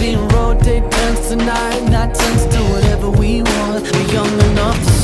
being rotate dance tonight. Not tense, do whatever we want. We're young enough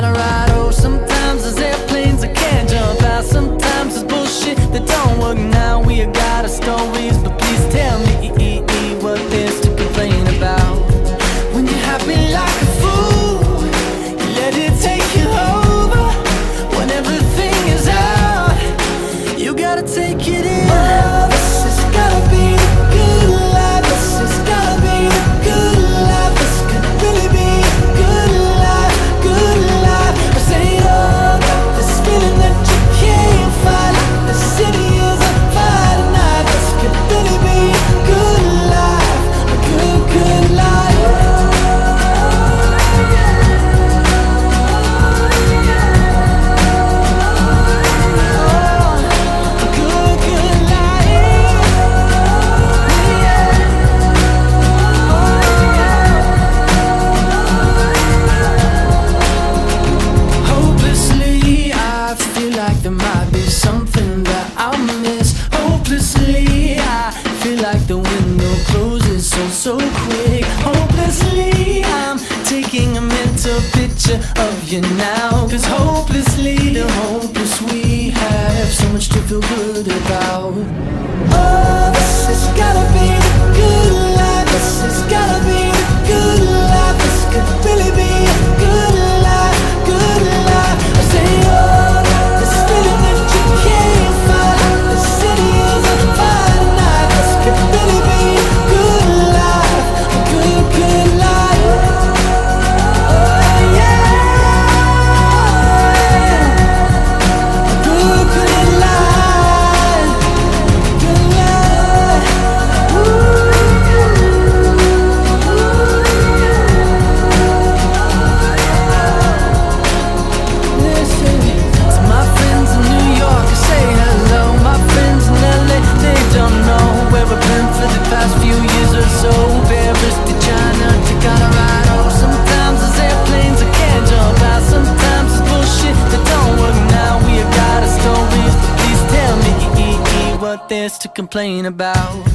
gotta ride. window closes so, so quick. Hopelessly, I'm taking a mental picture of you now. Cause hopelessly, the hopeless we have so much to feel good about. Oh, this has gotta be a good life. This has gotta be a good life. This could really be to complain about.